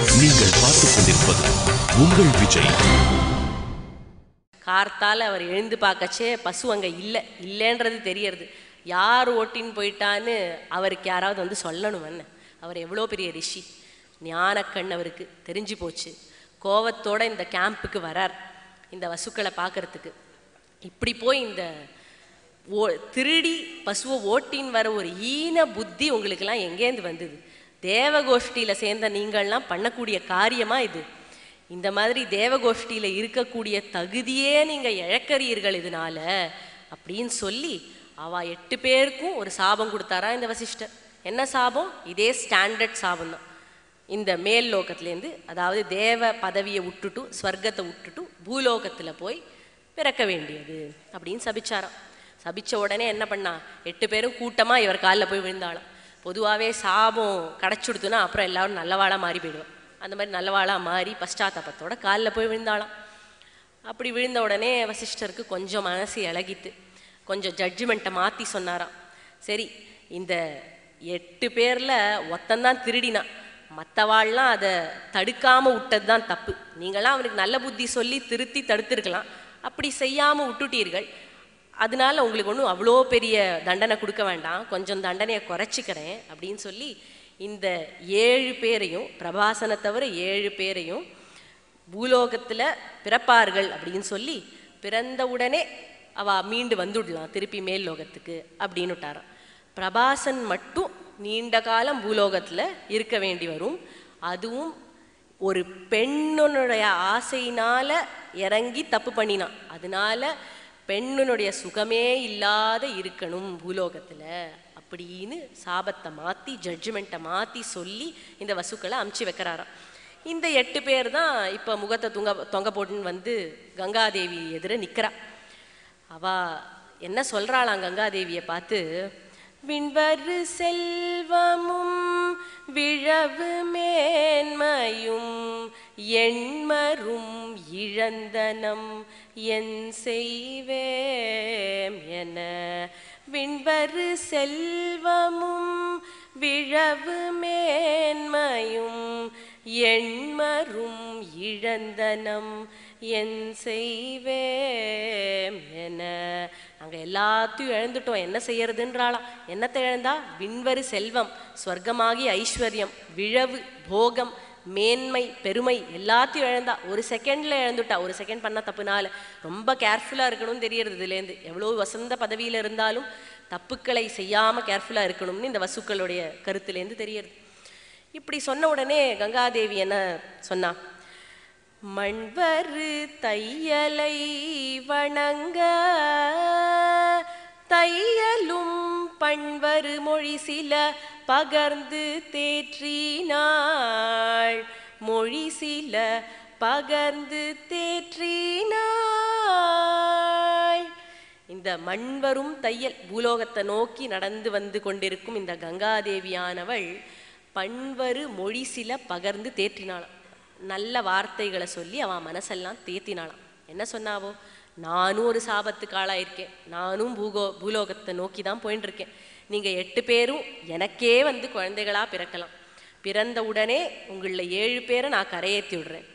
நீங்கள் பார்த்துக் கொண்டிருப்பது உங்கள் விஜய். கார்த்தால அவர் எழுந்து பார்க்கச்சே பசு அங்கே இல்லை இல்லைன்றது தெரியறது. யார் ஓட்டின்னு போயிட்டான்னு அவருக்கு யாராவது வந்து சொல்லணும் என்ன? அவர் எவ்வளோ பெரிய ரிஷி. ஞானக்கண் அவருக்கு தெரிஞ்சு போச்சு. கோவத்தோட இந்த கேம்புக்கு வரார் இந்த வசுக்களை பார்க்கறதுக்கு. இப்படி போய் இந்த ஓ திருடி பசுவை ஓட்டின்னு வர ஒரு ஈன புத்தி உங்களுக்கெல்லாம் எங்கேருந்து வந்தது? தேவகோஷ்டியில் சேர்ந்த நீங்கள்லாம் பண்ணக்கூடிய காரியமா இது. இந்த மாதிரி தேவகோஷ்டியில் இருக்கக்கூடிய தகுதியே நீங்கள் இழக்கிறீர்கள் இதனால அப்படின்னு சொல்லி அவள் எட்டு பேருக்கும் ஒரு சாபம் கொடுத்தாரா இந்த வசிஷ்டர். என்ன சாபம்? இதே ஸ்டாண்டர்ட் சாபம் தான் இந்த மேல் லோகத்துலேருந்து அதாவது தேவ பதவியை விட்டுட்டு ஸ்வர்க்கத்தை விட்டுட்டு பூலோகத்தில் போய் பிறக்க வேண்டியது அப்படின்னு சபிச்சாராம். சபிச்ச உடனே என்ன பண்ணா? எட்டு பேரும் கூட்டமாக இவர் காலில் போய் விழுந்தாளாம். பொதுவாகவே சாபம் கிடச்சுடுத்துனா அப்புறம் எல்லாரும் நல்லவாளாக மாறி போயிடுவோம். அந்த மாதிரி நல்லவாளாக மாறி பஷ்டாத்தாபத்தோட காலில் போய் விழுந்தாளாம். அப்படி விழுந்த உடனே வசிஷ்டருக்கு கொஞ்சம் மனசு இழகித்து கொஞ்சம் ஜட்ஜ்மெண்ட்டை மாற்றி சொன்னாராம். சரி இந்த எட்டு பேரில் ஒத்தந்தான் திருடினான் மற்றவாள்லாம் அதை தடுக்காமல் விட்டது தான் தப்பு. நீங்களாம் அவனுக்கு நல்ல புத்தி சொல்லி திருத்தி தடுத்திருக்கலாம். அப்படி செய்யாமல் விட்டுட்டீர்கள். அதனால உங்களுக்கு ஒன்றும் அவ்வளோ பெரிய தண்டனை கொடுக்க வேண்டாம். கொஞ்சம் தண்டனையை குறைச்சிக்கிறேன் அப்படின்னு சொல்லி இந்த ஏழு பேரையும் பிரபாசனை தவிர ஏழு பேரையும் பூலோகத்தில் பிறப்பார்கள் அப்படின்னு சொல்லி பிறந்தவுடனே அவ மீண்டு வந்துடலாம் திருப்பி மேல் லோகத்துக்கு அப்படின்னு விட்டாராம் பிரபாசன் மட்டும் நீண்ட காலம் பூலோகத்தில் இருக்க வேண்டி வரும். அதுவும் ஒரு பெண்ணுடைய ஆசையினால இறங்கி தப்பு பண்ணினான். அதனால பெண்ணுனுடைய சுகமே இல்லாத இருக்கணும் பூலோகத்தில். அப்படின்னு சாபத்தை மாற்றி ஜட்ஜ்மெண்ட்டை மாற்றி சொல்லி இந்த வசுக்களை அமுச்சு வைக்கிறாராம். இந்த எட்டு பேர் தான் இப்போ முகத்தை தொங்க தொங்க போட்டுன்னு வந்து கங்காதேவி எதிர நிற்கிறா அவ என்ன சொல்கிறாளாம் கங்காதேவியை பார்த்து விண்வரு செல்வமும் விழவு மேன்மையும் எண்மரும் இழந்தனம் என் செய்வேம் என. விண்வரு செல்வமும் விழவு மேன்மையும் எண்மரும் இழந்தனம் என் செய்வேம் என. நாங்கள் எல்லாத்தையும் இழந்துட்டோம். என்ன செய்யறதுன்றாளாம்? என்னத்தை இழந்தா? விண்வரு செல்வம் ஸ்வர்க்கமாகி ஐஸ்வர்யம் விழவு போகம் மேன்மை பெருமை எல்லாத்தையும் இழந்தா ஒரு செகண்ட்ல இழந்துட்டா ஒரு செகண்ட் பண்ண தப்புனால ரொம்ப கேர்ஃபுல்லா இருக்கணும்னு தெரியறது இதுலேருந்து. எவ்வளோ வசந்த பதவியில இருந்தாலும் தப்புக்களை செய்யாம கேர்ஃபுல்லா இருக்கணும்னு இந்த வசுக்களுடைய கருத்துலேருந்து தெரியறது. இப்படி சொன்ன உடனே கங்காதேவி என்ன சொன்னா? மண்வரு தையலை வணங்க தையலும் பண்வரு மொழி சில பகர்ந்து தேற்றினாள். மொழி சில பகர்ந்து தேற்றினாள். இந்த மண்வரும் தையல் பூலோகத்தை நோக்கி நடந்து வந்து கொண்டிருக்கும் இந்த கங்காதேவியானவள் பண்வரு மொழி சில பகர்ந்து தேற்றினாளாம். நல்ல வார்த்தைகளை சொல்லி அவன் மனசெல்லாம் தேத்தினாளாம். என்ன சொன்னாவோ? நானும் ஒரு சாபத்துக்கு ஆளாயிருக்கேன். நானும் பூகோ பூலோகத்தை நோக்கி தான் போயின்னு இருக்கேன் நீங்கள் எட்டு பேரும் எனக்கே வந்து குழந்தைகளாக பிறக்கலாம். பிறந்த உடனே உங்களில் ஏழு பேரை நான் கரையேற்றி விடுறேன்.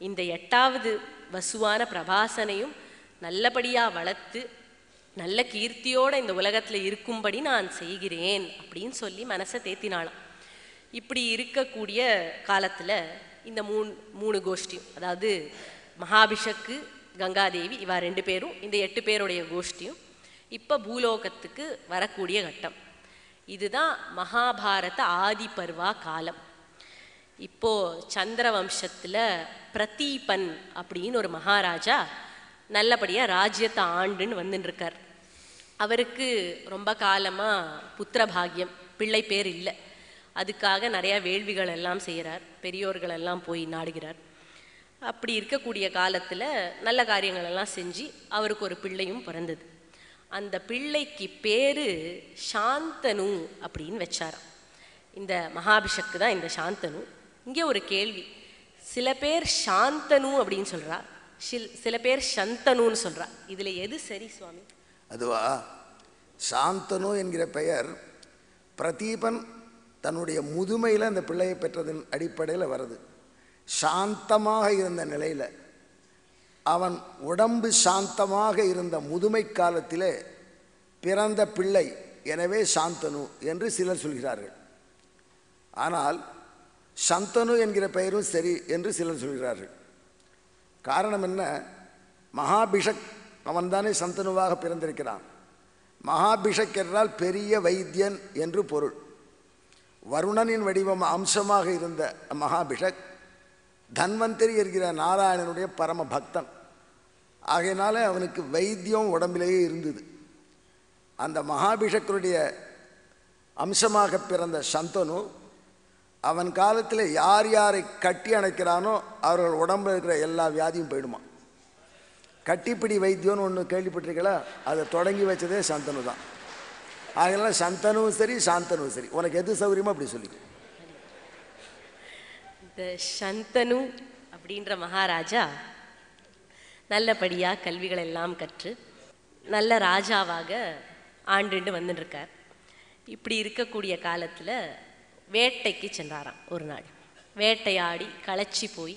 இந்த எட்டாவது வசுவான பிரபாசனையும் நல்லபடியாக வளர்த்து நல்ல கீர்த்தியோடு இந்த உலகத்தில் இருக்கும்படி நான் செய்கிறேன் அப்படின்னு சொல்லி மனசை தேத்தினாலாம் இப்படி இருக்கக்கூடிய காலத்தில் இந்த மூணு மூணு கோஷ்டியும் அதாவது மகாபிஷக்கு கங்காதேவி இவா ரெண்டு பேரும் இந்த எட்டு பேருடைய கோஷ்டியும் இப்போ பூலோகத்துக்கு வரக்கூடிய கட்டம். இதுதான் மகாபாரத ஆதி பர்வா காலம். இப்போ சந்திர வம்சத்தில் பிரதீபன் அப்படின்னு ஒரு மகாராஜா நல்லபடியாக ராஜ்யத்தை ஆண்டுன்னு வந்துன்னு இருக்கார் அவருக்கு ரொம்ப காலமாக புத்திரபாகியம் பிள்ளை பேர் இல்லை. அதுக்காக நிறையா வேள்விகள் எல்லாம் செய்கிறார் பெரியோர்கள் எல்லாம் போய் நாடுகிறார். அப்படி இருக்கக்கூடிய காலத்தில் நல்ல காரியங்கள் எல்லாம் செஞ்சு அவருக்கு ஒரு பிள்ளையும் பிறந்தது. அந்த பிள்ளைக்கு பேரு சாந்தனு அப்படின்னு வச்சாராம். இந்த மகாபிஷக்கு தான் இந்த சாந்தனு. இங்கே ஒரு கேள்வி. சில பேர் சாந்தனு அப்படின்னு சொல்றா. சில்- சில பேர் சந்தனுன்னு சொல்றா. இதுல எது சரி சுவாமி? அதுவா? சாந்தனு என்கிற பெயர் பிரதீபன் தன்னுடைய முதுமையில் அந்த பிள்ளையை பெற்றதன் அடிப்படையில் வருது. சாந்தமாக இருந்த நிலையில் அவன் உடம்பு சாந்தமாக இருந்த முதுமை காலத்திலே பிறந்த பிள்ளை எனவே சாந்தனு என்று சிலர் சொல்கிறார்கள். ஆனால் சந்தனு என்கிற பெயரும் சரி என்று சிலர் சொல்கிறார்கள். காரணம் என்ன? மகாபிஷக் அவன்தானே சந்தனுவாக பிறந்திருக்கிறான். மகாபிஷக் என்றால் பெரிய வைத்தியன் என்று பொருள். வருணனின் வடிவம் அம்சமாக இருந்த மகாபிஷக் தன்வந்தரி இருக்கிற நாராயணனுடைய பரம பக்தன். ஆகையினால அவனுக்கு வைத்தியம் உடம்பிலேயே இருந்தது. அந்த மகாபிஷக்கருடைய அம்சமாக பிறந்த சந்தனு அவன் காலத்தில் யார் யாரை கட்டி அணைக்கிறானோ அவர்கள் உடம்புல இருக்கிற எல்லா வியாதியும் போயிடுமா. கட்டிப்பிடி வைத்தியம்னு ஒன்று கேள்விப்பட்டிருக்கல அதை தொடங்கி வச்சதே சந்தனு தான் அதனால சந்தனும் சரி சாந்தனும் சரி. உனக்கு எது சௌகரியமோ அப்படி சொல்லிக்க. இந்த சந்தனு அப்படின்ற மகாராஜா நல்லபடியாக கல்விகள் எல்லாம் கற்று நல்ல ராஜாவாக ஆண்டுண்டு வந்துட்டுருக்கார் இப்படி இருக்கக்கூடிய காலத்தில் வேட்டைக்கு சென்றாராம் ஒரு நாள். வேட்டையாடி களைச்சி போய்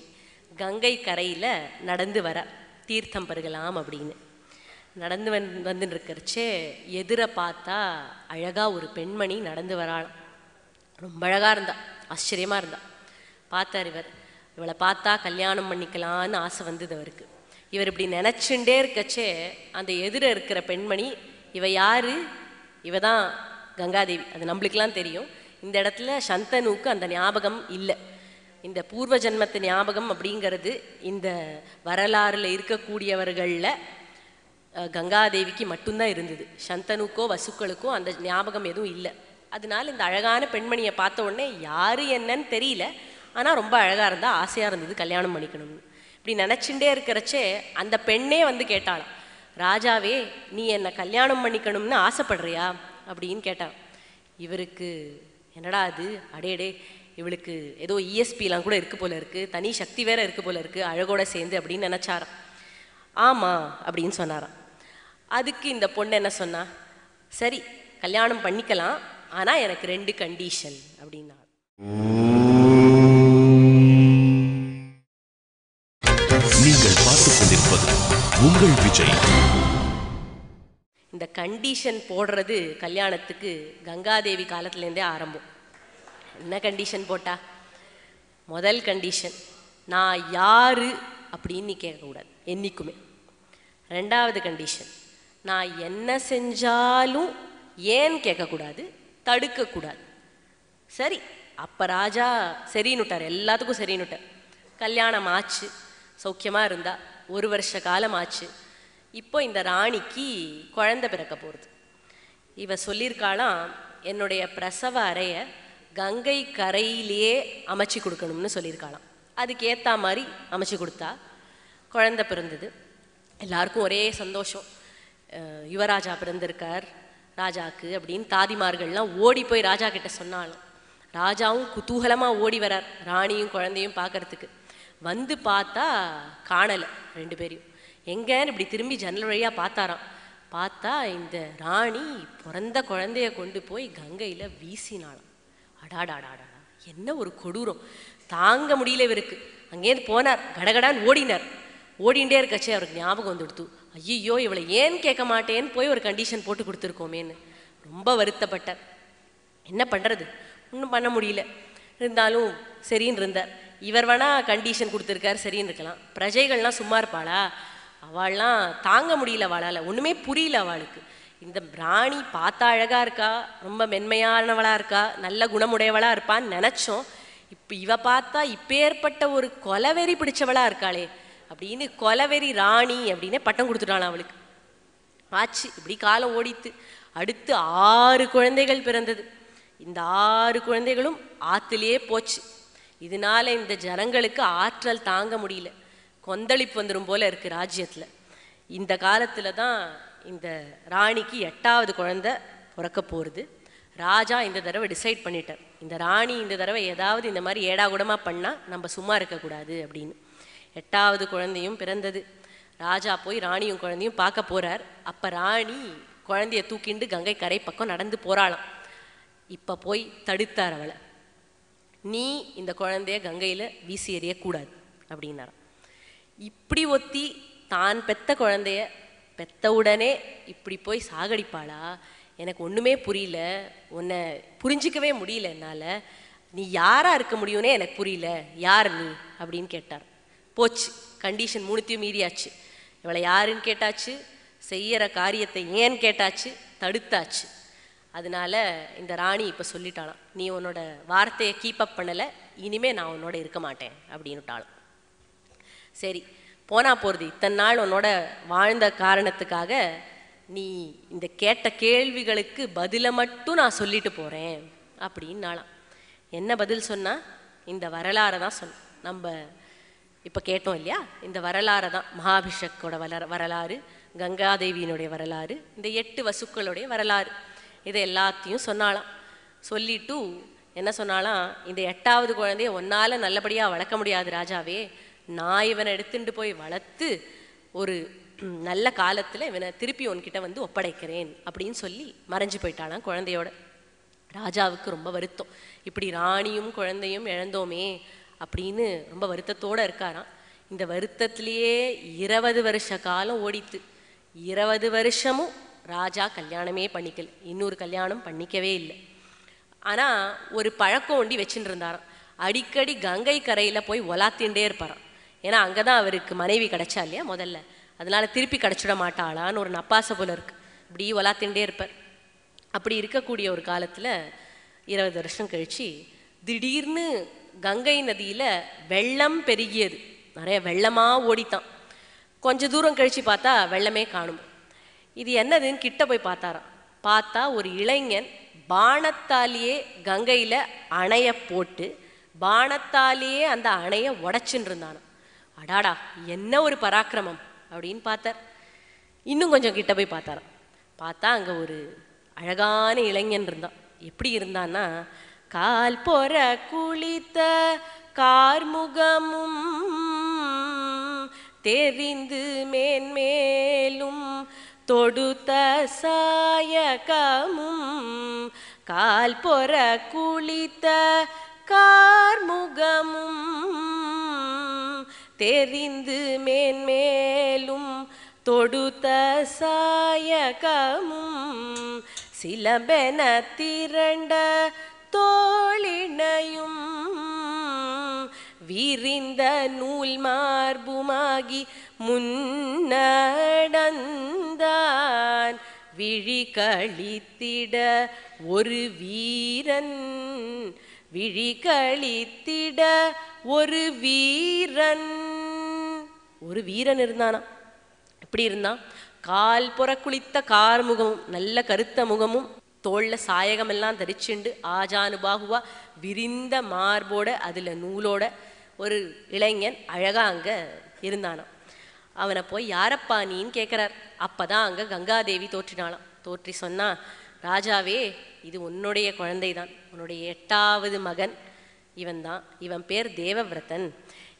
கங்கை கரையில் நடந்து வர தீர்த்தம் பருகலாம் அப்படின்னு. நடந்து வந் வந்துன்னு இருக்கிறச்சே எதிர பார்த்தா அழகாக ஒரு பெண்மணி நடந்து வராளாம். ரொம்ப அழகாக இருந்தா ஆச்சரியமாக இருந்தாள் பார்த்தார் இவர். இவளை பார்த்தா கல்யாணம் பண்ணிக்கலான்னு ஆசை வந்தது அவருக்கு. இவர் இப்படி நினச்சுட்டே இருக்கச்சே அந்த எதிர இருக்கிற பெண்மணி இவ யாரு? இவ தான் கங்காதேவி. அது நம்மளுக்கெல்லாம் தெரியும். இந்த இடத்துல சந்தனுக்கு அந்த ஞாபகம் இல்லை. இந்த பூர்வ ஜென்மத்து ஞாபகம் அப்படிங்கிறது இந்த வரலாறுல இருக்கக்கூடியவர்களில் கங்காதேவிக்கு மட்டும்தான் இருந்தது. சந்தனுக்கோ வசுக்களுக்கோ அந்த ஞாபகம் எதுவும் இல்லை. அதனால இந்த அழகான பெண்மணியை பார்த்த உடனே யாரு என்னன்னு தெரியல. ஆனால் ரொம்ப அழகாக இருந்தால் ஆசையாக இருந்தது கல்யாணம் பண்ணிக்கணும்னு. இப்படி நினச்சிண்டே இருக்கிறச்சே அந்த பெண்ணே வந்து கேட்டாளாம் ராஜாவே நீ என்னை கல்யாணம் பண்ணிக்கணும்னு ஆசைப்படுறியா? அப்படின்னு கேட்டான். இவருக்கு என்னடா அது அடேடே இவளுக்கு ஏதோ இஎஸ்பிலாம் கூட இருக்கு போல இருக்கு. தனி சக்தி வேற இருக்கு போல இருக்கு. அழகோட சேர்ந்து அப்படின்னு நினைச்சாராம். ஆமாம் அப்படின்னு சொன்னாராம். அதுக்கு இந்த பொண்ணு என்ன சொன்னா சரி கல்யாணம் பண்ணிக்கலாம். ஆனால் எனக்கு ரெண்டு கண்டிஷன் அப்படின்னா நீங்கள் பார்த்துக் கொண்டிருப்பது உங்கள் விஜய். இந்த கண்டிஷன் போடுறது கல்யாணத்துக்கு கங்காதேவி காலத்துலேருந்தே ஆரம்பம். என்ன கண்டிஷன் போட்டா? முதல் கண்டிஷன் நான் யாரு அப்படின்னு நீ கேட்கக்கூடாது என்றைக்குமே ரெண்டாவது கண்டிஷன் நான் என்ன செஞ்சாலும் ஏன் கேட்கக்கூடாது தடுக்கக்கூடாது. சரி அப்போ ராஜா சரின்னுட்டார் எல்லாத்துக்கும் சரின்னுட்டார். கல்யாணம் ஆச்சு சௌக்கியமாக இருந்தா ஒரு வருஷ காலம் ஆச்சு இப்போ இந்த ராணிக்கு குழந்த பிறக்க போகிறது இவ சொல்லியிருக்காளாம் என்னுடைய பிரசவ அறையை கங்கை கரையிலேயே அமைச்சு கொடுக்கணும்னு சொல்லியிருக்காளாம் அதுக்கு ஏற்ற மாதிரி அமைச்சு கொடுத்தா குழந்த பிறந்தது. எல்லாருக்கும் ஒரே சந்தோஷம். யுவராஜா பிறந்திருக்கார் ராஜாக்கு அப்படின்னு தாதிமார்கள்லாம் ஓடி போய் ராஜா கிட்ட சொன்னாலும் ராஜாவும் குதூகலமாக ஓடி வரார் ராணியும் குழந்தையும் பார்க்கறதுக்கு வந்து பார்த்தா காணலை ரெண்டு பேரையும். எங்கன்னு இப்படி திரும்பி ஜன்னல் வழியாக பார்த்தாராம். பார்த்தா இந்த ராணி பிறந்த குழந்தைய கொண்டு போய் கங்கையில் வீசினாளாம். அடாடாடாடா என்ன ஒரு கொடூரம். தாங்க முடியல இவருக்கு. அங்கேருந்து போனார் கடகடான்னு ஓடினார். ஓடிண்டே இருக்கச்சே அவருக்கு ஞாபகம் வந்துடுத்து. ஐயோ இவளை ஏன் கேட்க மாட்டேன்னு போய் ஒரு கண்டிஷன் போட்டு கொடுத்துருக்கோமேன்னு. ரொம்ப வருத்தப்பட்டார். என்ன பண்ணுறது ஒன்றும் பண்ண முடியல. இருந்தாலும் சரின்னு இருந்தார். இவர் வேணா கண்டிஷன் கொடுத்துருக்காரு சரின்னு இருக்கலாம். பிரஜைகள்லாம் சும்மா இருப்பாளா? அவள்லாம் தாங்க முடியல அவளால். ஒன்றுமே புரியல அவளுக்கு. இந்த ராணி பார்த்தா அழகா இருக்கா? ரொம்ப மென்மையானவளாக இருக்கா? நல்ல குணமுடையவளா இருப்பான்னு நினச்சோம். இப்போ இவ பார்த்தா இப்பேற்பட்ட ஒரு கொலவெறி பிடிச்சவளா இருக்காளே அப்படின்னு கொலவெறி ராணி அப்படின்னே பட்டம் கொடுத்துட்டாளாம் அவளுக்கு. ஆச்சு இப்படி காலம் ஓடித்து. அடுத்து ஆறு குழந்தைகள் பிறந்தது. இந்த ஆறு குழந்தைகளும் ஆத்துலேயே போச்சு. இதனால இந்த ஜனங்களுக்கு ஆற்றல் தாங்க முடியல. கொந்தளிப்பு வந்துடும் போல இருக்கு ராஜ்யத்தில். இந்த காலத்தில் தான் இந்த ராணிக்கு எட்டாவது குழந்தை பிறக்க போகிறது ராஜா இந்த தடவை டிசைட் பண்ணிட்டார். இந்த ராணி இந்த தடவை ஏதாவது இந்த மாதிரி ஏடாகுடமாக பண்ணால் நம்ம சும்மா இருக்கக்கூடாது அப்படின்னு. எட்டாவது குழந்தையும் பிறந்தது. ராஜா போய் ராணியும் குழந்தையும் பார்க்க போகிறார் அப்போ ராணி குழந்தைய தூக்கிண்டு கங்கை கரை பக்கம் நடந்து போகிறாளாம் இப்போ போய் தடுத்தார் அவளை. நீ இந்த குழந்தைய கங்கையில் வீசி எறியக்கூடாது அப்படின்னாராம். இப்படி ஒத்தி தான் பெத்த குழந்தைய பெத்த உடனே இப்படி போய் சாகடிப்பாளா? எனக்கு ஒன்றுமே புரியல. உன்னை புரிஞ்சிக்கவே முடியல என்னால். நீ யாராக இருக்க முடியும்னே எனக்கு புரியல. யார் நீ? அப்படின்னு கேட்டார் போச்சு. கண்டிஷன் மூணுத்தையும் மீறியாச்சு. இவளை யாருன்னு கேட்டாச்சு? செய்கிற காரியத்தை ஏன் கேட்டாச்சு? தடுத்தாச்சு. அதனால இந்த ராணி இப்போ சொல்லிட்டாளாம் நீ உன்னோட வார்த்தையை கீப் அப் பண்ணலை இனிமே நான் உன்னோட இருக்க மாட்டேன் அப்படின்னுட்டாளாம். சரி போனா போகிறது இத்தனை நாள் உன்னோட வாழ்ந்த காரணத்துக்காக நீ இந்த கேட்ட கேள்விகளுக்கு பதிலை மட்டும் நான் சொல்லிட்டு போகிறேன் அப்படின்னாலாம் என்ன பதில் சொன்னா இந்த வரலாறை தான் சொன்ன நம்ம இப்போ கேட்டோம் இல்லையா? இந்த வரலாறை தான் மகாபிஷக்கோட வர வரலாறு கங்காதேவியினுடைய வரலாறு இந்த எட்டு வசுக்களுடைய வரலாறு. இதை எல்லாத்தையும் சொன்னாலாம் சொல்லிட்டு என்ன சொன்னாலாம் இந்த எட்டாவது குழந்தைய ஒன்னால நல்லபடியாக வளர்க்க முடியாது ராஜாவே. நான் இவனை எடுத்துட்டு போய் வளர்த்து ஒரு நல்ல காலத்தில் இவனை திருப்பி உன்கிட்ட வந்து ஒப்படைக்கிறேன் அப்படின்னு சொல்லி மறைஞ்சு போயிட்டாலாம் குழந்தையோட. ராஜாவுக்கு ரொம்ப வருத்தம். இப்படி ராணியும் குழந்தையும் இழந்தோமே அப்படின்னு ரொம்ப வருத்தத்தோட இருக்காராம். இந்த வருத்தத்திலேயே இருபது வருஷ காலம் ஓடித்து. இருபது வருஷமும் ராஜா கல்யாணமே பண்ணிக்கல. இன்னொரு கல்யாணம் பண்ணிக்கவே இல்லை. ஆனால் ஒரு பழக்கம் ஒண்டி வச்சுட்டு இருந்தாராம் அடிக்கடி கங்கை கரையில் போய் ஒலாத்தின்ண்டே இருப்பாராம். ஏன்னா அங்கே தான் அவருக்கு மனைவி கிடைச்சா இல்லையா முதல்ல. அதனால திருப்பி கிடச்சிட மாட்டாளான்னு ஒரு நப்பாசை போல இருக்கு. இப்படி ஒலாத்தின்ண்டே இருப்பார். அப்படி இருக்கக்கூடிய ஒரு காலத்தில் இருபது வருஷம் கழித்து திடீர்னு கங்கை நதியில் வெள்ளம் பெருகியது. நிறைய வெள்ளமாக ஓடித்தான். கொஞ்ச தூரம் கழிச்சு பார்த்தா வெள்ளமே காணும். இது என்னதுன்னு கிட்ட போய் பார்த்தாராம். பார்த்தா ஒரு இளைஞன் பானத்தாலேயே கங்கையில் அணைய போட்டு பானத்தாலேயே அந்த அணையை உடைச்சுன்னு இருந்தானாம் அடாடா என்ன ஒரு பராக்கிரமம் அப்படின்னு பார்த்தார். இன்னும் கொஞ்சம் கிட்ட போய் பார்த்தாராம். பார்த்தா அங்கே ஒரு அழகான இளைஞன் இருந்தான். எப்படி இருந்தான்னா கால் பொற குளித்த கார்முகமும் தெரிந்து மேன்மேலும் தொடுத்த சாயகமும் கால் பொற குளித்த கார்முகமும் தெரிந்து மேன்மேலும் தொடுத்த சாயகமும் சிலம்பென திரண்ட தோளினையும் விரிந்த நூல் மார்புமாகி முன்னடந்தான். விழி கழித்திட ஒரு வீரன் விழி கழித்திட ஒரு வீரன். ஒரு வீரன் இருந்தானா? எப்படி இருந்தான் கால் புற குளித்த கார்முகமும் நல்ல கருத்த முகமும் தோல்ல சாயகமெல்லாம் தரிச்சுண்டு ஆஜானுபாகுவா விரிந்த மார்போட அதில் நூலோட ஒரு இளைஞன் அழகாக அங்கே இருந்தானாம். அவனை போய் யாரப்பா நீன்னு கேட்குறார் அப்போ தான் அங்கே கங்காதேவி தோற்றினாளாம். தோற்றி சொன்னால் ராஜாவே இது உன்னுடைய குழந்தை தான் உன்னுடைய எட்டாவது மகன். இவன் தான். இவன் பேர் தேவவிரதன்.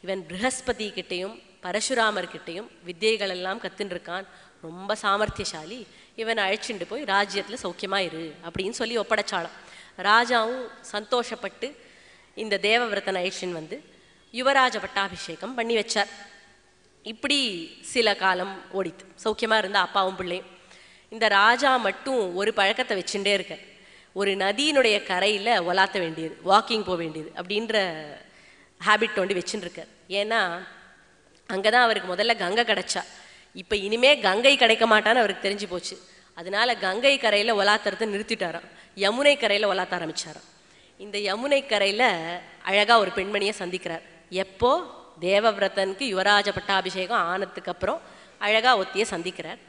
இவன் ப்ரஹஸ்பதி கிட்டேயும் பரசுராமர் கிட்டேயும் கத்துன்ருக்கான் எல்லாம் கத்துன்னு இருக்கான் ரொம்ப சாமர்த்தியசாலி. இவனை அழைச்சிட்டு போய் ராஜ்யத்தில் சௌக்கியமாக இரு. அப்படின்னு சொல்லி ஒப்படைச்சாளாம். ராஜாவும் சந்தோஷப்பட்டு இந்த தேவவிரதன் அழைச்சின்னு வந்து யுவராஜ பட்டாபிஷேகம் பண்ணி வச்சார். இப்படி சில காலம் ஓடித்து சௌக்கியமாக இருந்த அப்பாவும் பிள்ளையும். இந்த ராஜா மட்டும் ஒரு பழக்கத்தை வச்சுட்டே இருக்க ஒரு நதியினுடைய கரையில் ஒலாத்த வேண்டியது வாக்கிங் போக வேண்டியது அப்படின்ற ஹேபிட் ஒண்டி வச்சுட்டு இருக்கார். ஏன்னா அங்கே தான் அவருக்கு முதல்ல கங்கை கிடைச்சா. இப்போ இனிமே கங்கை கிடைக்க மாட்டான்னு அவருக்கு தெரிஞ்சு போச்சு. அதனால கங்கை கரையில் ஒலாத்துறதை நிறுத்திட்டாராம். யமுனை கரையில் ஒலாத்த ஆரம்பிச்சாராம். இந்த யமுனை கரையில் அழகாக ஒரு பெண்மணியை சந்திக்கிறார். எப்போ தேவவிரதனுக்கு யுவராஜ பட்டாபிஷேகம் ஆனதுக்கு அப்புறம் அழகாக ஒத்தியை சந்திக்கிறார்.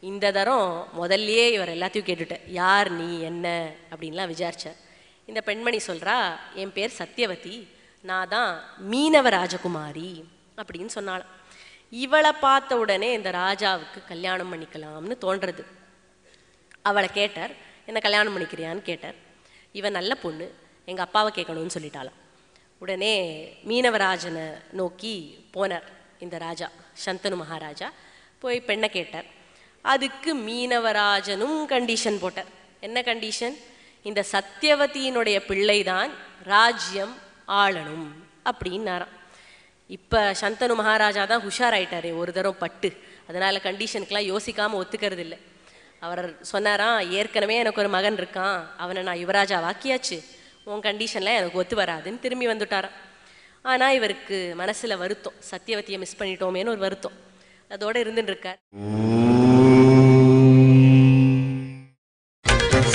இந்த தரம் முதல்லயே இவர் எல்லாத்தையும் கேட்டுட்டார் யார் நீ? என்ன? அப்படின்லாம் விசாரிச்சார். இந்த பெண்மணி சொல்றா என் பேர் சத்யவதி. நான் தான் மீனவ ராஜகுமாரி அப்படின்னு சொன்னாள் இவளை பார்த்த உடனே இந்த ராஜாவுக்கு கல்யாணம் பண்ணிக்கலாம்னு தோன்றது. அவளை கேட்டார் என்ன கல்யாணம் பண்ணிக்கிறியான்னு கேட்டார். இவன் நல்ல பொண்ணு. எங்கள் அப்பாவை கேட்கணும்னு சொல்லிட்டாலாம் உடனே மீனவராஜனை நோக்கி போனார் இந்த ராஜா சந்தனு மகாராஜா. போய் பெண்ணை கேட்டார். அதுக்கு மீனவராஜனும் கண்டிஷன் போட்டார். என்ன கண்டிஷன் இந்த சத்தியவதியினுடைய பிள்ளைதான் ராஜ்யம் ஆளணும் அப்படின்னாராம். இப்போ சந்தனு மகாராஜா தான் ஹுஷாராயிட்டாரே ஒரு தரம் பட்டு. அதனால் கண்டிஷனுக்கெல்லாம் யோசிக்காமல் ஒத்துக்கிறது இல்லை அவர் சொன்னாராம் ஏற்கனவே எனக்கு ஒரு மகன் இருக்கான் அவனை நான் யுவராஜா வாக்கியாச்சு. உன் கண்டிஷன்லாம் எனக்கு ஒத்து வராதுன்னு திரும்பி வந்துட்டாராம். ஆனால் இவருக்கு மனசில் வருத்தம். சத்தியவதியை மிஸ் பண்ணிட்டோமேன்னு ஒரு வருத்தம். அதோட இருந்துட்டு இருக்கார்.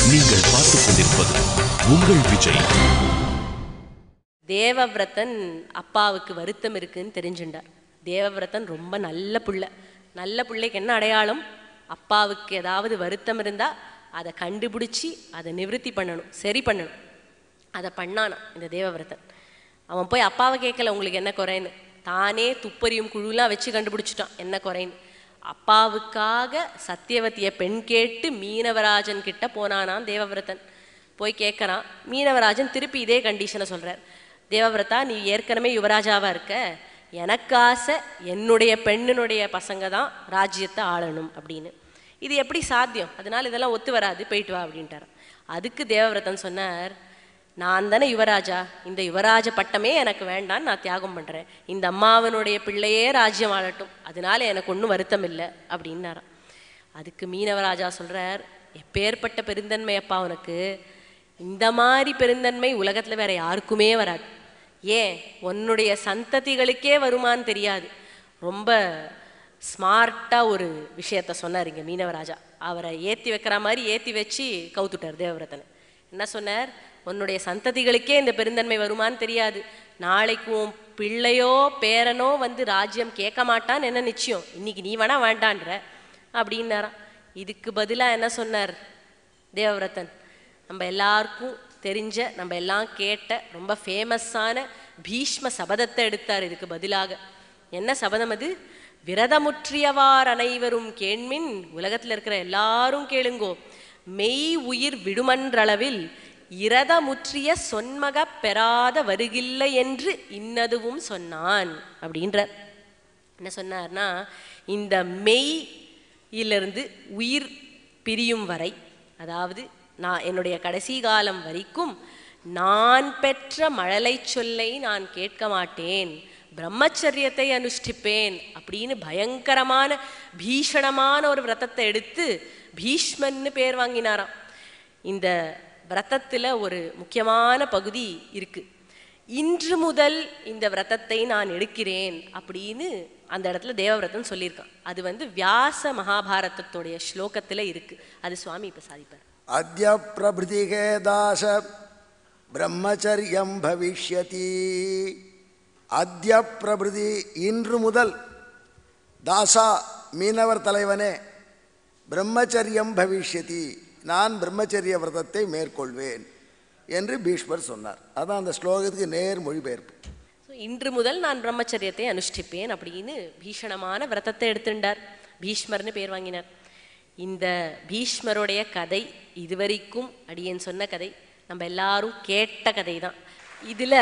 நீங்கள் பார்த்துக் கொண்டிருப்பது உங்கள் விஜய். தேவவிரதன் அப்பாவுக்கு வருத்தம் இருக்குன்னு தெரிஞ்சுண்டார் தேவவிரதன் ரொம்ப நல்ல புள்ள. நல்ல பிள்ளைக்கு என்ன அடையாளம்? அப்பாவுக்கு ஏதாவது வருத்தம் இருந்தால் அதை கண்டுபிடிச்சி அதை நிவர்த்தி பண்ணணும். சரி பண்ணணும். அதை பண்ணானா இந்த தேவவிரதன். அவன் போய் அப்பாவை கேட்கல உங்களுக்கு என்ன குறைன்னு? தானே துப்பறியும் குழுலாம் வச்சு கண்டுபிடிச்சிட்டான் என்ன குறைன்னு? அப்பாவுக்காக சத்தியவதிய பெண் கேட்டு மீனவராஜன் கிட்ட போனானான் தேவவிரதன். போய் கேட்குறான். மீனவராஜன் திருப்பி இதே கண்டிஷனை சொல்கிறார் தேவவிரதா நீ ஏற்கனவே யுவராஜாவாக இருக்க. எனக்கு ஆசை என்னுடைய பெண்ணினுடைய பசங்க தான் ராஜ்யத்தை ஆளணும் அப்படின்னு. இது எப்படி சாத்தியம்? அதனால இதெல்லாம் ஒத்து வராது போயிட்டு வா அப்படின்ட்டார். அதுக்கு தேவவிரதன் சொன்னார் நான் தானே யுவராஜா. இந்த யுவராஜ பட்டமே எனக்கு வேண்டான்னு நான் தியாகம் பண்ணுறேன் இந்த அம்மாவனுடைய பிள்ளையே ராஜ்யம் ஆளட்டும். அதனால எனக்கு ஒன்றும் வருத்தம் இல்லை அப்படின்னாராம். அதுக்கு மீனவராஜா சொல்கிறார் எப்பேற்பட்ட பெருந்தன்மை அப்பா உனக்கு? இந்த மாதிரி பெருந்தன்மை உலகத்தில் வேற யாருக்குமே வராது. ஏன்? உன்னுடைய சந்ததிகளுக்கே வருமான்னு தெரியாது. ரொம்ப ஸ்மார்ட்டாக ஒரு விஷயத்த சொன்னார் இங்கே மீனவராஜா. அவரை ஏற்றி வைக்கிற மாதிரி ஏற்றி வச்சு கவுத்துட்டார் தேவரத்தனை என்ன சொன்னார்? உன்னுடைய சந்ததிகளுக்கே இந்த பெருந்தன்மை வருமான்னு தெரியாது. நாளைக்கு உன் பிள்ளையோ பேரனோ வந்து ராஜ்யம் கேட்க மாட்டான்னு என்ன நிச்சயம்? இன்னைக்கு நீ வேணா வேண்டான்ற. அப்படின்னாராம். இதுக்கு பதிலாக என்ன சொன்னார் தேவவிரதன் நம்ம எல்லாருக்கும் தெரிஞ்ச நம்ம எல்லாம் கேட்ட ரொம்ப ஃபேமஸான பீஷ்ம சபதத்தை எடுத்தார் இதுக்கு பதிலாக. என்ன சபதம் அது? விரதமுற்றியவார் அனைவரும் கேண்மின் உலகத்தில் இருக்கிற எல்லாரும் கேளுங்கோ. மெய் உயிர் விடுமன்றளவில் இரதமுற்றிய சொன்மக பெறாத வருகில்லை என்று இன்னதுவும் சொன்னான் அப்படின்றார். என்ன சொன்னார்னா இந்த மெய்யிலிருந்து உயிர் பிரியும் வரை அதாவது நான் என்னுடைய கடைசி காலம் வரைக்கும் நான் பெற்ற மழலை சொல்லை நான் கேட்க மாட்டேன் பிரம்மச்சரியத்தை அனுஷ்டிப்பேன் அப்படின்னு பயங்கரமான பீஷணமான ஒரு விரதத்தை எடுத்து பீஷ்மன்னு பேர் வாங்கினாராம். இந்த விரதத்தில் ஒரு முக்கியமான பகுதி இருக்குது இன்று முதல் இந்த விரதத்தை நான் எடுக்கிறேன் அப்படின்னு அந்த இடத்துல தேவவிரதம் சொல்லியிருக்கான். அது வந்து வியாச மகாபாரதத்துடைய ஸ்லோகத்தில் இருக்குது அது சுவாமி இப்போ சாதிப்பார். அத்ய பிரபிருதிகே தாச பிரம்மச்சரியம் பவிஷ்யதி. அத்ய பிரபிருதி இன்று முதல் தாசா மீனவர் தலைவனே பிரம்மச்சரியம் பவிஷ்யதி. நான் பிரம்மச்சரிய விரதத்தை மேற்கொள்வேன் என்று பீஷ்மர் சொன்னார். அதான் அந்த ஸ்லோகத்துக்கு நேர் மொழிபெயர்ப்பு. இன்று முதல் நான் பிரம்மச்சரியத்தை அனுஷ்டிப்பேன் அப்படின்னு பீஷணமான விரதத்தை எடுத்துட்டார் பீஷ்மர்னு பேர் வாங்கினார். இந்த பீஷ்மருடைய கதை இதுவரைக்கும் அடியேன் சொன்ன கதை நம்ம எல்லாரும் கேட்ட கதை தான் இதில்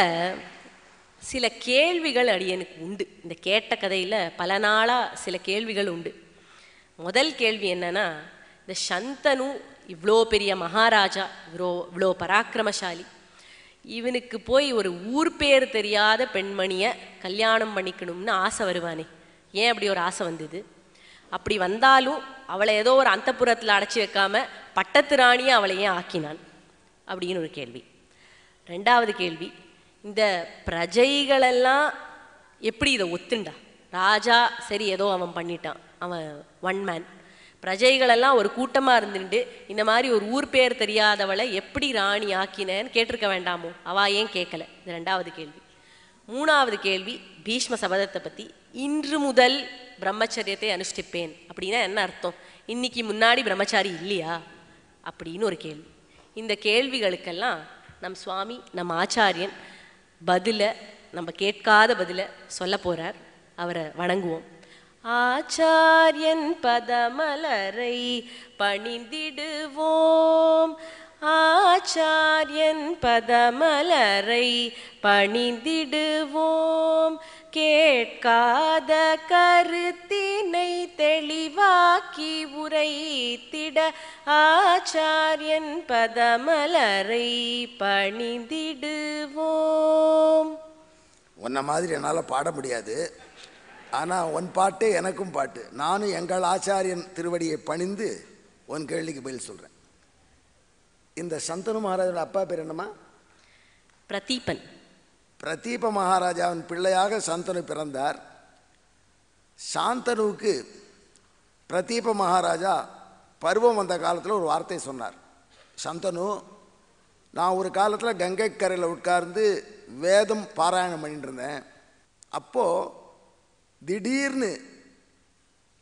சில கேள்விகள் அடியனுக்கு உண்டு. இந்த கேட்ட கதையில் பல நாளாக சில கேள்விகள் உண்டு. முதல் கேள்வி என்னன்னா இந்த சந்தனு இவ்வளோ பெரிய மகாராஜா இவ்வளோ இவ்வளோ பராக்கிரமசாலி. இவனுக்கு போய் ஒரு ஊர் பேர் தெரியாத பெண்மணியை கல்யாணம் பண்ணிக்கணும்னு ஆசை வருவானே. ஏன் அப்படி ஒரு ஆசை வந்தது? அப்படி வந்தாலும் அவளை ஏதோ ஒரு அந்தப்புறத்தில் அடைச்சி வைக்காம பட்டத்து ராணியை அவளை ஏன் ஆக்கினான்? அப்படின்னு ஒரு கேள்வி. ரெண்டாவது கேள்வி இந்த பிரஜைகளெல்லாம் எப்படி இதை ஒத்துண்டா? ராஜா சரி ஏதோ அவன் பண்ணிட்டான். அவன் ஒன் மேன் பிரஜைகளெல்லாம் ஒரு கூட்டமாக இருந்துட்டு இந்த மாதிரி ஒரு ஊர் பேர் தெரியாதவளை எப்படி ராணி ஆக்கினேன்னு கேட்டிருக்க வேண்டாமோ அவா ஏன் கேட்கல இது ரெண்டாவது கேள்வி. மூணாவது கேள்வி பீஷ்ம சபதத்தை பற்றி இன்று முதல் பிரம்மச்சரியத்தை அனுஷ்டிப்பேன் அப்படின்னா என்ன அர்த்தம்? இன்னைக்கு முன்னாடி பிரம்மச்சாரி இல்லையா? அப்படின்னு ஒரு கேள்வி. இந்த கேள்விகளுக்கெல்லாம் நம் சுவாமி நம் ஆச்சாரியன் பதில நம்ம கேட்காத பதில சொல்ல போகிறார் அவரை வணங்குவோம். ஆச்சாரியன் பதமலரை பணிந்திடுவோம். ஆச்சாரியன் பதமலரை பணிந்திடுவோம். கேட்காத கருத்தினை தெளிவாக்கி உரைத்திட ஆச்சாரியன் பதமலரை பணிந்திடுவோம். உன்ன மாதிரி என்னால் பாட முடியாது. ஆனால் உன் பாட்டே எனக்கும் பாட்டு. நானும் எங்கள் ஆச்சாரியன் திருவடியை பணிந்து உன் கேள்விக்கு பதில் சொல்கிறேன் இந்த சந்தனு மகாராஜோட அப்பா பேர் என்னம்மா? பிரதீபன். பிரதீப மகாராஜாவின் பிள்ளையாக சந்தனு பிறந்தார். சாந்தனுவுக்கு பிரதீப மகாராஜா பருவம் வந்த காலத்தில் ஒரு வார்த்தை சொன்னார். சந்தனு நான் ஒரு காலத்தில் கங்கை கரையில் உட்கார்ந்து வேதம் பாராயணம் பண்ணிட்டு இருந்தேன். அப்போது திடீர்னு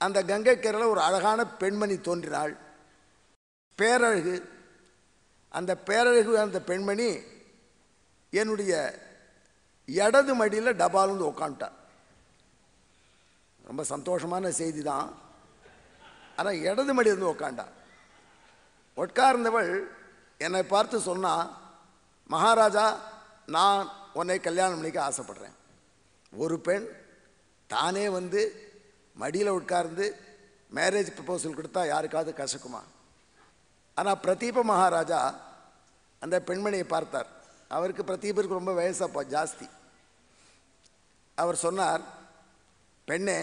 அந்த கங்கைக்கரையில் ஒரு அழகான பெண்மணி தோன்றினாள். பேரழகு. அந்த பேரழகு அந்த பெண்மணி என்னுடைய இடது மடியில் டபாலுந்து உக்காந்துட்டான் ரொம்ப சந்தோஷமான செய்தி தான் ஆனால் இடது மடி வந்து உக்காண்டான் உட்கார்ந்தவள் என்னை பார்த்து சொன்னால் மகாராஜா நான் உன்னை கல்யாணம் பண்ணிக்க ஆசைப்படுறேன். ஒரு பெண் தானே வந்து மடியில் உட்கார்ந்து மேரேஜ் ப்ரப்போசல் கொடுத்தா யாருக்காவது கசக்குமா? ஆனால் பிரதீப மகாராஜா அந்த பெண்மணியை பார்த்தார். அவருக்கு பிரதீபருக்கு ரொம்ப வயசாப்பா ஜாஸ்தி. அவர் சொன்னார் பெண்ணே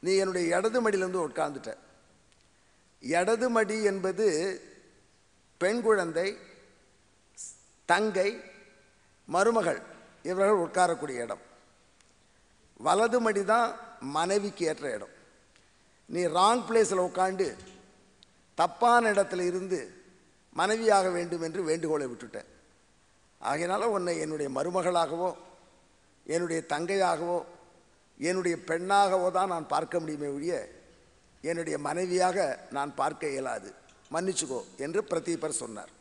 நீ என்னுடைய இடது மடியிலேருந்து உட்கார்ந்துட்ட. இடது மடி என்பது பெண் குழந்தை தங்கை மருமகள் இவர்கள் உட்காரக்கூடிய இடம். வலது மடி தான் மனைவிக்கு ஏற்ற இடம். நீ ராங் பிளேஸில் உட்காந்து தப்பான இடத்துல இருந்து மனைவியாக வேண்டும் என்று வேண்டுகோளை விட்டுட்டேன் ஆகையினால உன்னை என்னுடைய மருமகளாகவோ என்னுடைய தங்கையாகவோ என்னுடைய பெண்ணாகவோ தான் நான் பார்க்க முடியுமே ஒழிய என்னுடைய மனைவியாக நான் பார்க்க இயலாது. மன்னிச்சுக்கோ என்று பிரதீபர் சொன்னார்.